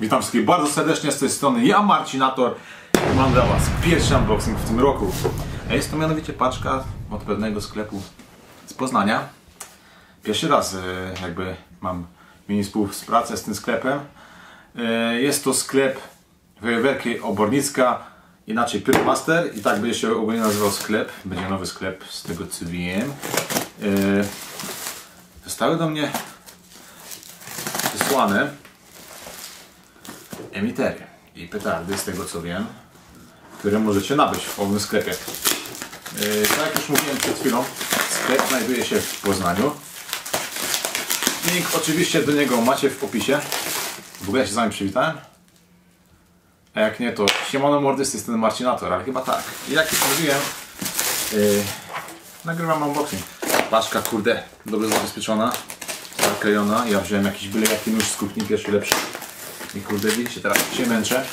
Witam wszystkich bardzo serdecznie z tej strony. Ja Marcinator mam dla Was pierwszy unboxing w tym roku. Jest to mianowicie paczka od pewnego sklepu z Poznania. Pierwszy raz e, jakby mam mini współpracę z tym sklepem. E, Jest to sklep Wojewerki Obornicka, inaczej Pyrmaster i tak będzie się ogólnie nazywał sklep. Będzie nowy sklep z tego co wiem. E, Zostały do mnie wysłane emitery i petardy, z tego co wiem, które możecie nabyć w owym sklepie. Yy, tak jak już mówiłem przed chwilą, sklep znajduje się w Poznaniu. Link oczywiście do niego macie w opisie. W ogóle ja się z wami przywitałem. A jak nie, to siemano mordy z tej strony Marcinator, ale chyba tak. Jak już mówiłem, yy, nagrywam unboxing. Paczka, kurde, dobrze zabezpieczona, zaklejona. Ja wziąłem jakiś byle jaki nóż z pierwszy lepszy. I kurde, widzicie, teraz się męczę.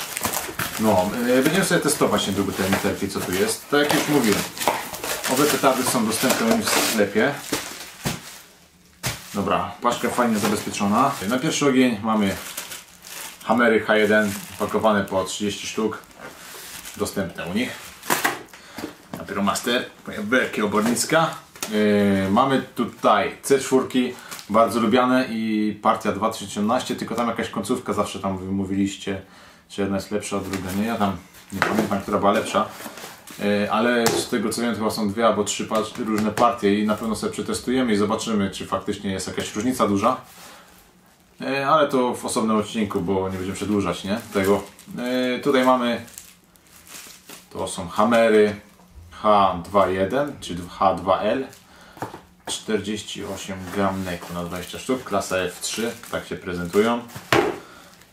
No, yy, będziemy sobie testować niedługo te emiterki, co tu jest. Tak jak już mówiłem, owe petardy są dostępne w sklepie. Dobra, paczka fajnie zabezpieczona. Na pierwszy ogień mamy Hammery H1 pakowane po 30 sztuk. Dostępne u nich. Na Pyromaster, wielkie obornicka. Yy, mamy tutaj C4, bardzo lubiane i partia 2018, tylko tam jakaś końcówka zawsze tam wy mówiliście, czy jedna jest lepsza, a druga nie. Ja tam nie pamiętam, która była lepsza. Yy, ale z tego co wiem, chyba są dwie albo trzy różne partie i na pewno sobie przetestujemy i zobaczymy, czy faktycznie jest jakaś różnica duża. Yy, ale to w osobnym odcinku, bo nie będziemy przedłużać nie? tego. Yy, tutaj mamy to są Hammery H21 czy H2L 48 gram neku na 20 sztuk, klasa F3, tak się prezentują.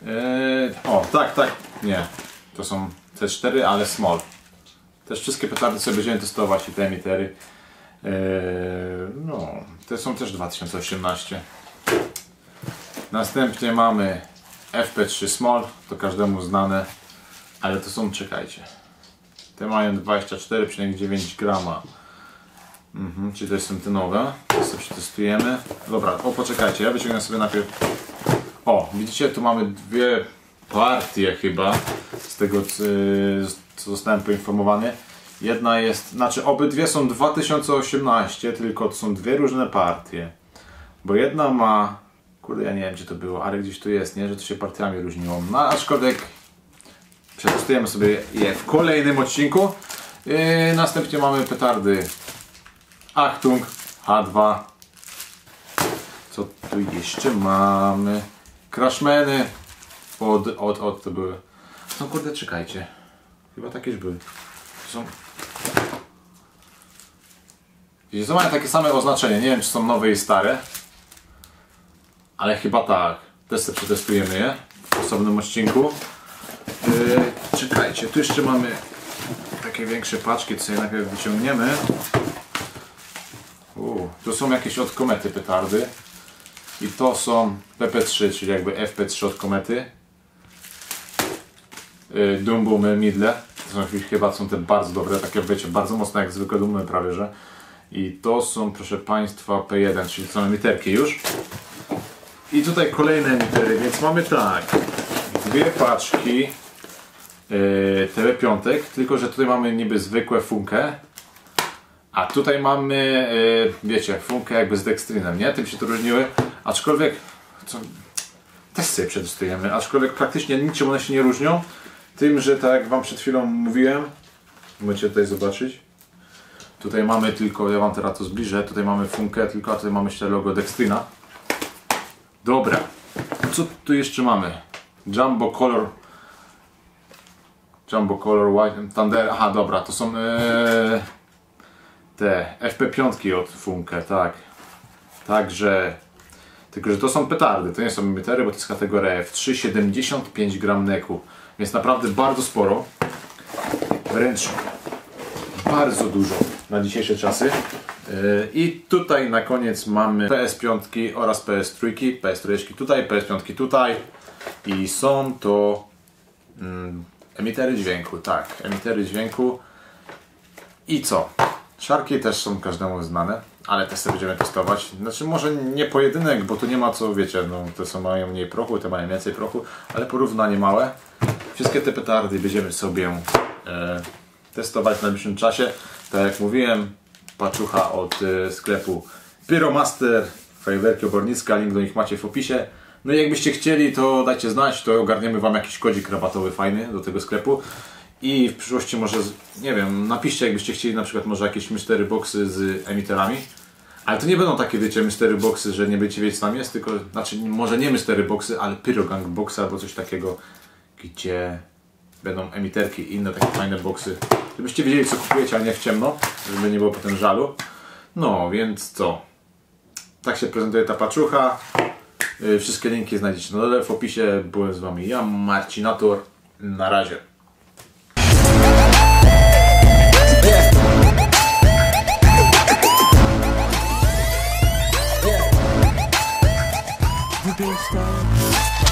Yy, o, tak, tak, nie, to są C4, ale small. Też wszystkie petardy sobie będziemy testować i te emitery. Yy, no, te są też 2018. Następnie mamy FP3 Small, to każdemu znane, ale to są, czekajcie, te mają 24,9 grama. Mhm, czyli to są te nowe. To przetestujemy. Dobra, o poczekajcie, ja wyciągnę sobie najpierw. O, widzicie, tu mamy dwie partie chyba z tego co zostałem poinformowany. Jedna jest, znaczy obydwie są 2018, tylko to są dwie różne partie. Bo jedna ma, kurde ja nie wiem gdzie to było, ale gdzieś tu jest, nie, że to się partiami różniło. No aczkolwiek przetestujemy sobie je w kolejnym odcinku. Yy, następnie mamy petardy Achtung H2. Co tu jeszcze mamy? Crashmeny od, od, od to były. No kurde, czekajcie. Chyba takie już były. To są... Widzicie, to mają takie same oznaczenie. Nie wiem, czy są nowe i stare. Ale chyba tak. Sobie przetestujemy je w osobnym odcinku. Yy, czekajcie, tu jeszcze mamy takie większe paczki, co je najpierw wyciągniemy. Tu są jakieś od komety petardy. I to są PP3, czyli jakby FP3 od komety. Yy, Dumbumy Midle. To są chyba są te bardzo dobre, takie wiecie, bardzo mocne jak zwykłe dumy prawie, że. I to są, proszę Państwa, P1, czyli są emiterki już. I tutaj kolejne emitery, więc mamy tak. Dwie paczki yy, TV5, tylko że tutaj mamy niby zwykłe funkę. A tutaj mamy, yy, wiecie, funkę jakby z dekstrynem, nie? Tym się to różniły. Aczkolwiek, co, też sobie przetestujemy, aczkolwiek praktycznie niczym one się nie różnią. Tym, że tak jak Wam przed chwilą mówiłem, możecie tutaj zobaczyć. Tutaj mamy tylko, ja Wam teraz to zbliżę, tutaj mamy funkę, tylko a tutaj mamy jeszcze logo Dextrina. Dobra, co tu jeszcze mamy? Jumbo Color Jumbo Color White Thunder, aha dobra, to są ee, te FP5 od Funke, tak. Także, tylko że to są petardy, to nie są emitery, bo to jest kategoria F3, 75 gram neku, więc naprawdę bardzo sporo, wręcz bardzo dużo na dzisiejsze czasy. Yy, I tutaj na koniec mamy PS5 oraz PS3, PS3 tutaj, PS5 tutaj i są to mm, emitery dźwięku, tak, emitery dźwięku i co? Szarki też są każdemu znane, ale też będziemy testować. Znaczy może nie pojedynek, bo tu nie ma co, wiecie, no te są mają mniej prochu, te mają więcej prochu, ale porównanie małe. Wszystkie te petardy będziemy sobie e, testować w najbliższym czasie. Tak jak mówiłem, paczucha od e, sklepu Pyromaster, fajerwerki obornicka, link do nich macie w opisie. No i jakbyście chcieli, to dajcie znać, to ogarniemy Wam jakiś kodzik rabatowy fajny do tego sklepu. I w przyszłości może, nie wiem, napiszcie jakbyście chcieli na przykład może jakieś mystery boxy z emiterami. Ale to nie będą takie, wiecie, mystery boxy, że nie będziecie wiedzieć co tam jest, tylko, znaczy może nie mystery boxy, ale pyrogang boxy albo coś takiego, gdzie będą emiterki i inne takie fajne boxy. Żebyście wiedzieli co kupujecie, ale nie w ciemno, żeby nie było potem żalu. No, więc co? Tak się prezentuje ta paczucha. Y, Wszystkie linki znajdziecie na dole w opisie. Byłem z Wami ja, Marcinator. Na razie. You've been stuck.